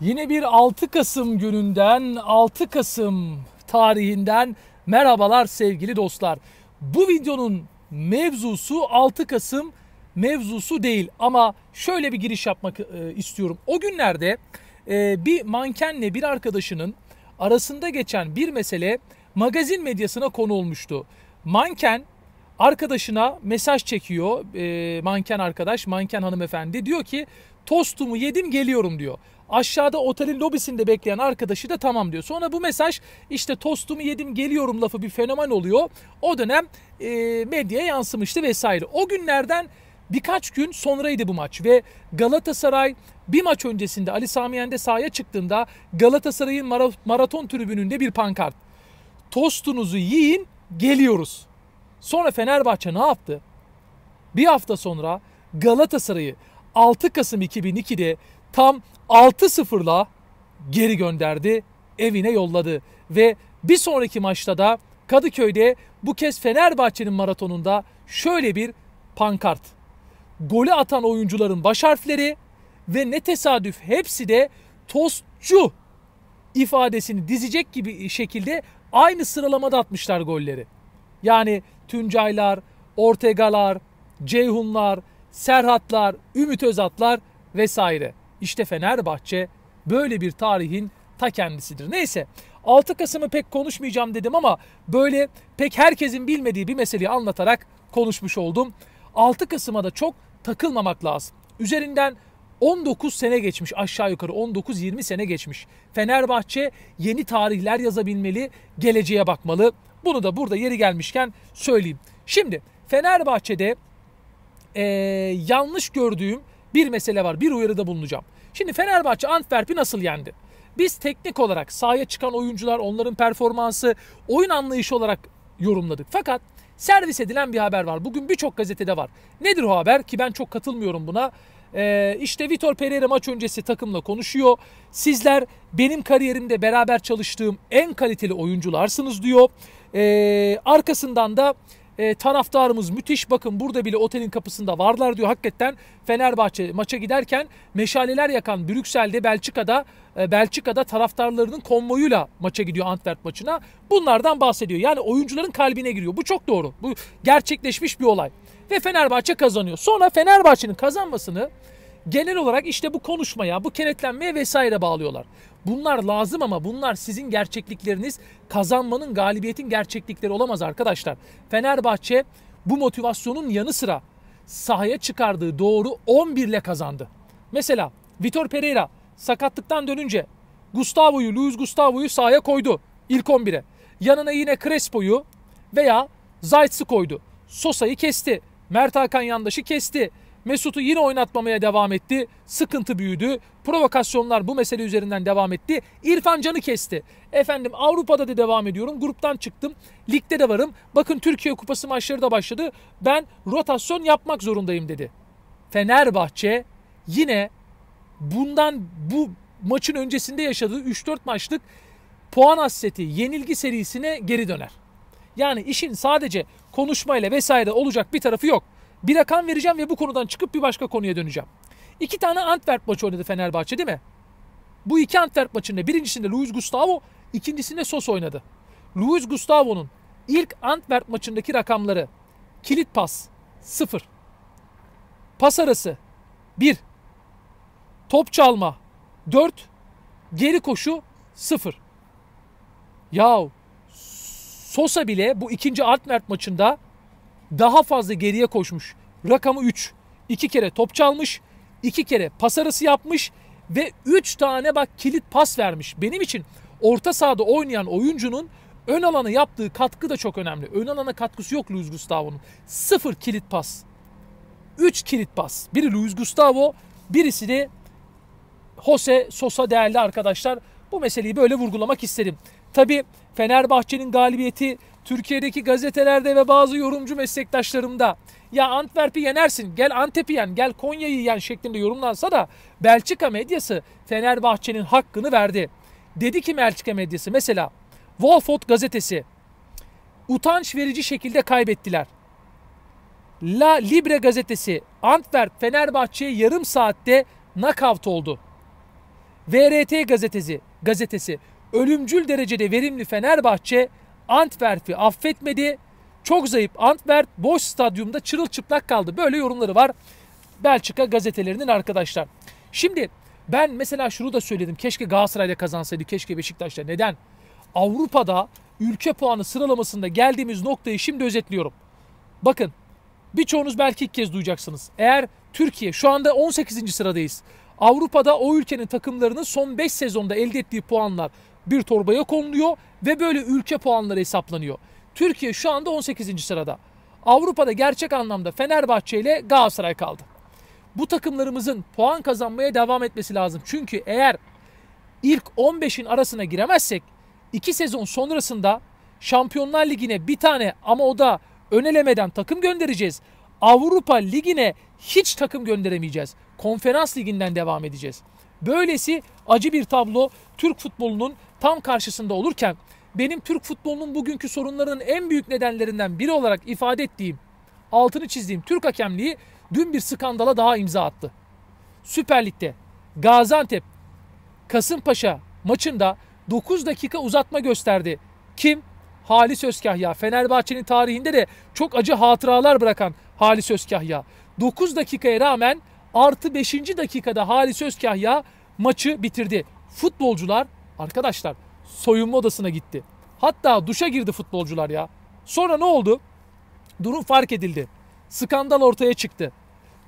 Yine bir 6 Kasım gününden 6 Kasım tarihinden merhabalar sevgili dostlar. Bu videonun mevzusu 6 Kasım mevzusu değil ama şöyle bir giriş yapmak e, istiyorum. O günlerde e, bir mankenle bir arkadaşının arasında geçen bir mesele magazin medyasına konu olmuştu. Manken arkadaşına mesaj çekiyor. E, manken arkadaş, manken hanımefendi diyor ki tostumu yedim geliyorum diyor. Aşağıda otelin lobisinde bekleyen arkadaşı da tamam diyor. Sonra bu mesaj işte tostumu yedim geliyorum lafı bir fenomen oluyor. O dönem e, medyaya yansımıştı vesaire. O günlerden birkaç gün sonraydı bu maç ve Galatasaray bir maç öncesinde Ali Sami Yen'de sahaya çıktığında Galatasaray'ın maraton tribününde bir pankart. Tostunuzu yiyin geliyoruz. Sonra Fenerbahçe ne yaptı? Bir hafta sonra Galatasaray'ı 6 Kasım 2002'de tam 6-0'la geri gönderdi, evine yolladı ve bir sonraki maçta da Kadıköy'de bu kez Fenerbahçe'nin maratonunda şöyle bir pankart. Golü atan oyuncuların baş harfleri ve ne tesadüf hepsi de tostçu ifadesini dizecek gibi şekilde aynı sıralamada atmışlar golleri. Yani Tuncaylar, Ortegalar, Ceyhunlar, Serhatlar, Ümit Özatlar vesaire. İşte Fenerbahçe böyle bir tarihin ta kendisidir. Neyse 6 Kasım'ı pek konuşmayacağım dedim ama böyle pek herkesin bilmediği bir meseleyi anlatarak konuşmuş oldum. 6 Kasım'a da çok takılmamak lazım. Üzerinden 19 sene geçmiş aşağı yukarı 19-20 sene geçmiş. Fenerbahçe yeni tarihler yazabilmeli, geleceğe bakmalı. Bunu da burada yeri gelmişken söyleyeyim. Şimdi Fenerbahçe'de ee, yanlış gördüğüm bir mesele var. Bir uyarıda bulunacağım. Şimdi Fenerbahçe Antwerp'i nasıl yendi? Biz teknik olarak sahaya çıkan oyuncular, onların performansı, oyun anlayışı olarak yorumladık. Fakat servis edilen bir haber var. Bugün birçok gazetede var. Nedir o haber? Ki ben çok katılmıyorum buna. Ee, işte Vitor Pereira maç öncesi takımla konuşuyor. Sizler benim kariyerimde beraber çalıştığım en kaliteli oyuncularsınız diyor. Ee, arkasından da e, taraftarımız müthiş bakın burada bile otelin kapısında varlar diyor. Hakikaten Fenerbahçe maça giderken meşaleler yakan Brüksel'de Belçika'da e, Belçika'da taraftarlarının konvoyuyla maça gidiyor Antwerp maçına. Bunlardan bahsediyor. Yani oyuncuların kalbine giriyor. Bu çok doğru. Bu gerçekleşmiş bir olay. Ve Fenerbahçe kazanıyor. Sonra Fenerbahçe'nin kazanmasını genel olarak işte bu konuşmaya, bu kenetlenmeye vesaire bağlıyorlar. Bunlar lazım ama bunlar sizin gerçeklikleriniz kazanmanın, galibiyetin gerçeklikleri olamaz arkadaşlar. Fenerbahçe bu motivasyonun yanı sıra sahaya çıkardığı doğru 11 ile kazandı. Mesela Vitor Pereira sakatlıktan dönünce Gustavo'yu, Luis Gustavo'yu sahaya koydu ilk 11'e. Yanına yine Crespo'yu veya Zayt'sı koydu. Sosa'yı kesti. Mert Hakan Yandaş'ı kesti. Mesut'u yine oynatmamaya devam etti. Sıkıntı büyüdü. Provokasyonlar bu mesele üzerinden devam etti. İrfan Can'ı kesti. Efendim Avrupa'da da devam ediyorum. Gruptan çıktım. Ligde de varım. Bakın Türkiye Kupası maçları da başladı. Ben rotasyon yapmak zorundayım dedi. Fenerbahçe yine bundan bu maçın öncesinde yaşadığı 3-4 maçlık puan hasreti, yenilgi serisine geri döner. Yani işin sadece konuşmayla vesaire olacak bir tarafı yok. Bir rakam vereceğim ve bu konudan çıkıp bir başka konuya döneceğim. İki tane Antwerp maçı oynadı Fenerbahçe değil mi? Bu iki Antwerp maçında birincisinde Luis Gustavo, ikincisinde Sos oynadı. Luis Gustavo'nun ilk Antwerp maçındaki rakamları kilit pas 0. Pas arası 1. Top çalma 4. Geri koşu 0. Yahu Sosa bile bu ikinci Antwerp maçında daha fazla geriye koşmuş. Rakamı 3. 2 kere top çalmış, 2 kere pas arası yapmış ve 3 tane bak kilit pas vermiş. Benim için orta sahada oynayan oyuncunun ön alana yaptığı katkı da çok önemli. Ön alana katkısı yok Luis Gustavo'nun. 0 kilit pas. 3 kilit pas. Biri Luis Gustavo, birisi de Jose Sosa değerli arkadaşlar. Bu meseleyi böyle vurgulamak istedim. Tabi Fenerbahçe'nin galibiyeti Türkiye'deki gazetelerde ve bazı yorumcu meslektaşlarımda ya Antwerp'i yenersin gel Antep'i yen gel Konya'yı yen şeklinde yorumlansa da Belçika medyası Fenerbahçe'nin hakkını verdi. Dedi ki Belçika medyası mesela Wolfot gazetesi utanç verici şekilde kaybettiler. La Libre gazetesi Antwerp Fenerbahçe'ye yarım saatte knockout oldu. VRT gazetesi, gazetesi ölümcül derecede verimli Fenerbahçe Antwerp'i affetmedi. Çok zayıf Antwerp boş stadyumda çırılçıplak kaldı. Böyle yorumları var Belçika gazetelerinin arkadaşlar. Şimdi ben mesela şunu da söyledim. Keşke Galatasaray'da kazansaydı, keşke Beşiktaş'ta. Neden? Avrupa'da ülke puanı sıralamasında geldiğimiz noktayı şimdi özetliyorum. Bakın birçoğunuz belki ilk kez duyacaksınız. Eğer Türkiye şu anda 18. sıradayız. Avrupa'da o ülkenin takımlarının son 5 sezonda elde ettiği puanlar bir torbaya konuluyor ve böyle ülke puanları hesaplanıyor. Türkiye şu anda 18. sırada. Avrupa'da gerçek anlamda Fenerbahçe ile Galatasaray kaldı. Bu takımlarımızın puan kazanmaya devam etmesi lazım. Çünkü eğer ilk 15'in arasına giremezsek 2 sezon sonrasında Şampiyonlar Ligi'ne bir tane ama o da önelemeden takım göndereceğiz. Avrupa Ligi'ne hiç takım gönderemeyeceğiz. Konferans Ligi'nden devam edeceğiz. Böylesi acı bir tablo Türk futbolunun tam karşısında olurken benim Türk futbolunun bugünkü sorunlarının en büyük nedenlerinden biri olarak ifade ettiğim, altını çizdiğim Türk hakemliği dün bir skandala daha imza attı. Süper Lig'de Gaziantep Kasımpaşa maçında 9 dakika uzatma gösterdi. Kim? Halis Özkahya. Fenerbahçe'nin tarihinde de çok acı hatıralar bırakan Halis Özkahya. 9 dakikaya rağmen artı 5. dakikada Halis Özkahya maçı bitirdi. Futbolcular arkadaşlar soyunma odasına gitti. Hatta duşa girdi futbolcular ya. Sonra ne oldu? Durum fark edildi. Skandal ortaya çıktı.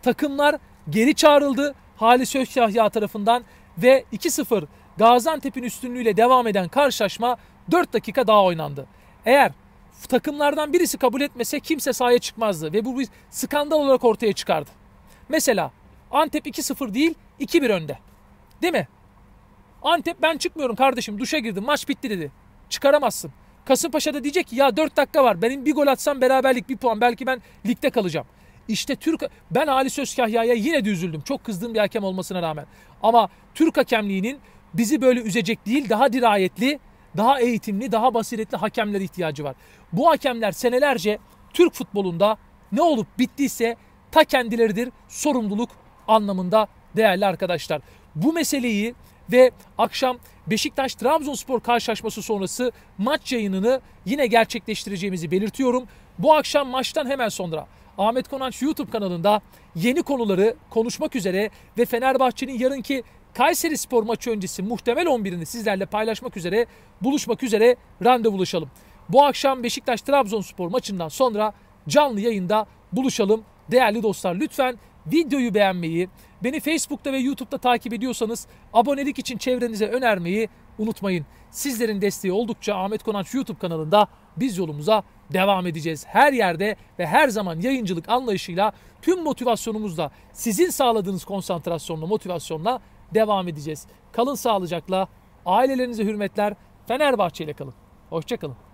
Takımlar geri çağrıldı Halis Özkahya tarafından ve 2-0 Gaziantep'in üstünlüğüyle devam eden karşılaşma 4 dakika daha oynandı. Eğer takımlardan birisi kabul etmese kimse sahaya çıkmazdı ve bu bir skandal olarak ortaya çıkardı. Mesela Antep 2-0 değil 2-1 önde. Değil mi? Antep ben çıkmıyorum kardeşim duşa girdim maç bitti dedi. Çıkaramazsın. Kasımpaşa da diyecek ki ya 4 dakika var benim bir gol atsam beraberlik bir puan belki ben ligde kalacağım. İşte Türk ben Ali Sözkahya'ya yine de üzüldüm. Çok kızdığım bir hakem olmasına rağmen. Ama Türk hakemliğinin bizi böyle üzecek değil daha dirayetli, daha eğitimli, daha basiretli hakemlere ihtiyacı var. Bu hakemler senelerce Türk futbolunda ne olup bittiyse ta kendileridir sorumluluk anlamında değerli arkadaşlar. Bu meseleyi ve akşam Beşiktaş Trabzonspor karşılaşması sonrası maç yayınını yine gerçekleştireceğimizi belirtiyorum. Bu akşam maçtan hemen sonra Ahmet Konanç YouTube kanalında yeni konuları konuşmak üzere ve Fenerbahçe'nin yarınki Kayseri Spor maçı öncesi muhtemel 11'ini sizlerle paylaşmak üzere buluşmak üzere randevulaşalım. Bu akşam Beşiktaş Trabzonspor maçından sonra canlı yayında buluşalım. Değerli dostlar lütfen videoyu beğenmeyi, beni Facebook'ta ve YouTube'da takip ediyorsanız abonelik için çevrenize önermeyi unutmayın. Sizlerin desteği oldukça Ahmet Konanç YouTube kanalında biz yolumuza devam edeceğiz. Her yerde ve her zaman yayıncılık anlayışıyla tüm motivasyonumuzla sizin sağladığınız konsantrasyonla motivasyonla devam edeceğiz. Kalın sağlıcakla, ailelerinize hürmetler, Fenerbahçe ile kalın. Hoşçakalın.